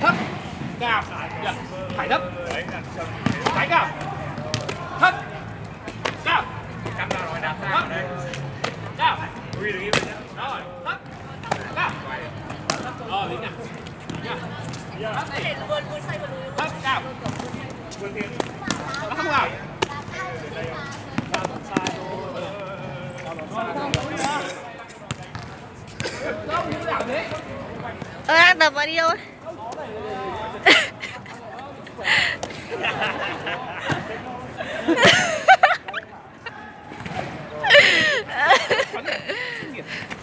thấp cao dạ. phải thấp phải cao thấp cao cắm ra rồi đạp ra đây cao rồi. Thấp cao rồi lính nào thấp cao nó không vào Ơ đang tập vào đi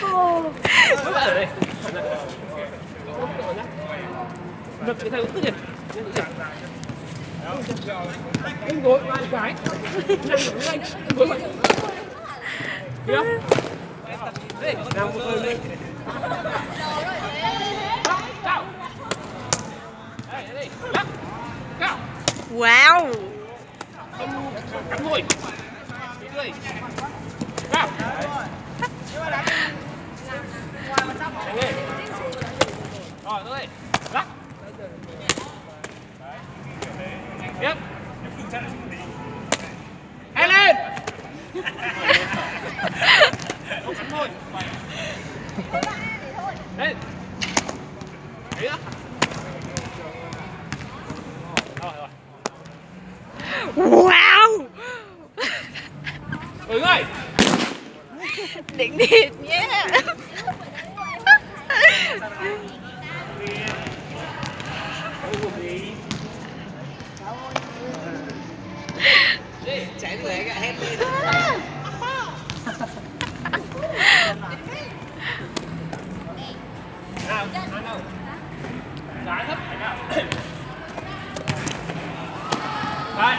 thôi Mới vào ở đây Lực cái thằng cứ nhỉ Em gối ba cái Gối vậy Thấy không? Đây, nào một người lên Cao Đây, đây, lắc Wow. Thôi Đi tươi lên Rồi, đây Lắc Tiếp Hay lên cắm thôi Lên Đấy á Rồi, rồi Wow! Ứng ơi Đỉnh thiệt nhé. Chạy người gạ hết lên Nào, nào, nào. Trái thấp nào. Đấy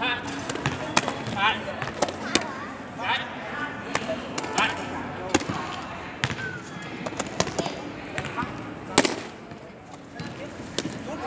Hạ Hạ Đấy Đấy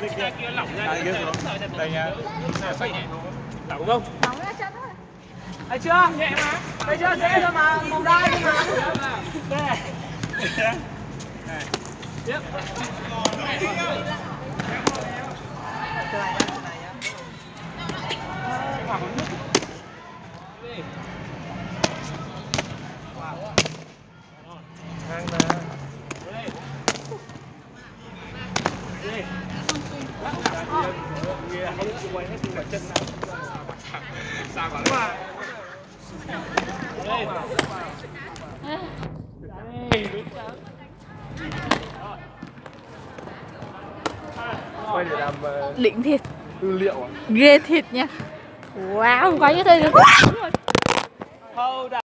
đây nào này cái kia kia lỏng ra Đây, kia xuống. Đây nha. Lỏng không? Thấy chưa? Nhẹ mà Thấy chưa? Dễ thôi mà Màu đai thôi mà Tiếp Đi. Hang mà. Đi. Đi. Quay hết nhưng mà chân nào sao mà mà đây đây đúng rồi Quay để làm thiệt tư liệu à? Ghê thiệt nha. Wow, không có như thế được